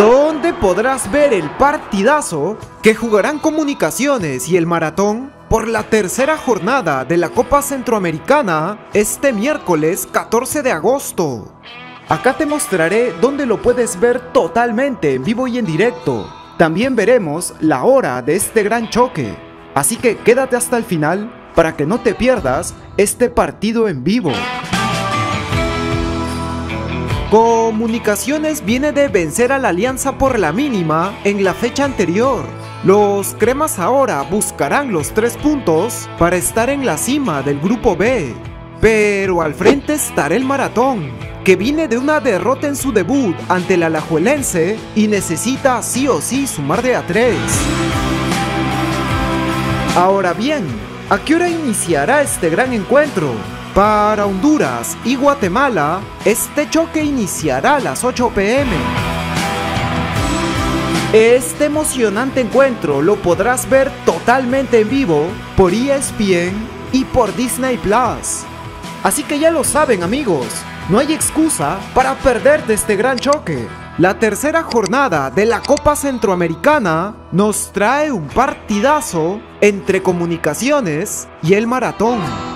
donde podrás ver el partidazo que jugarán Comunicaciones y el Maratón por la tercera jornada de la Copa Centroamericana este miércoles 14 de agosto. Acá te mostraré dónde lo puedes ver totalmente en vivo y en directo. También veremos la hora de este gran choque. Así que quédate hasta el final para que no te pierdas este partido en vivo. Comunicaciones viene de vencer a la Alianza por la mínima en la fecha anterior. Los cremas ahora buscarán los tres puntos para estar en la cima del grupo B. Pero al frente estará el maratón, que viene de una derrota en su debut ante el Alajuelense y necesita sí o sí sumar de a tres. Ahora bien, ¿a qué hora iniciará este gran encuentro? Para Honduras y Guatemala, este choque iniciará a las 8 pm. Este emocionante encuentro lo podrás ver totalmente en vivo por ESPN y por Disney Plus. Así que ya lo saben amigos, no hay excusa para perderte este gran choque. La tercera jornada de la Copa Centroamericana nos trae un partidazo entre comunicaciones y el maratón.